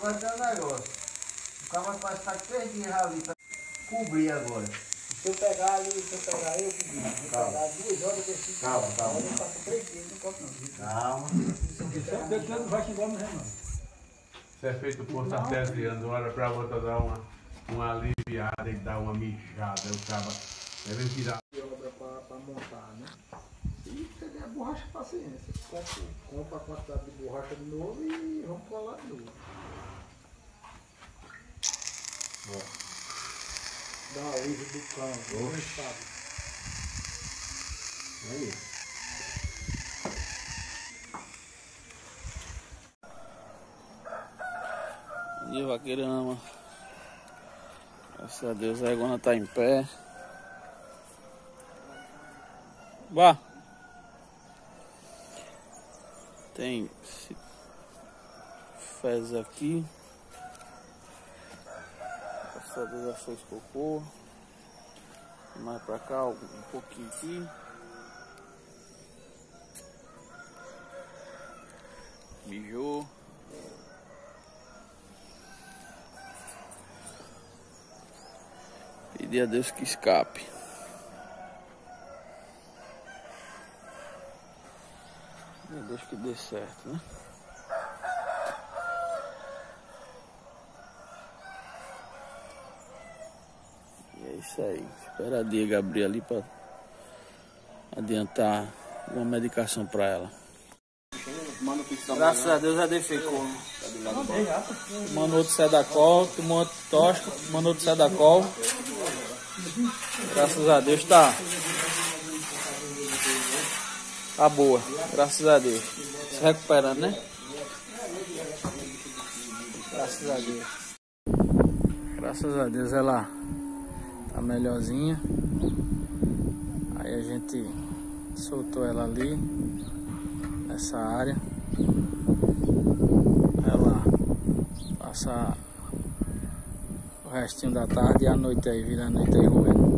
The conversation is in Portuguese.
fazer um negócio. O cara vai passar três dias ali pra cobrir agora. Se eu pegar ali, se eu pegar eu, se eu Calma. pegar duas horas desse Calma, calma. eu passo três dias, não posso não. Calma. Não vai embora não, não. Isso é feito por artesiano, hora pra outra dar uma, uma aliviada e dar uma mijada. O cara deve tirar. de obra para montar, né? E pegar a borracha, paciência. Compra, compra a quantidade de borracha de novo e vamos colar de novo. Dá uma luz do cão, não sabe. Aí. E vaqueirama. Graças a Deus a egona tá em pé. Vá. Tem esse fezes aqui. Graças a Deus já fez cocô. Mais pra cá, um pouquinho aqui. Mijou. Pedir a Deus que escape. Deus que dê certo, né? Isso aí. Espera a Diego abrir ali para adiantar uma medicação para ela. Graças a Deus já defecou. Tomando outro Sedacol, tomou outro Tosca, tomando outro Sedacol. Graças a Deus tá. Tá boa, graças a Deus. Se recuperando, né? Graças a Deus. Graças a Deus ela tá melhorzinha. Aí a gente soltou ela ali nessa área. Ela passa o restinho da tarde e a noite aí, vira a noite aí roendo.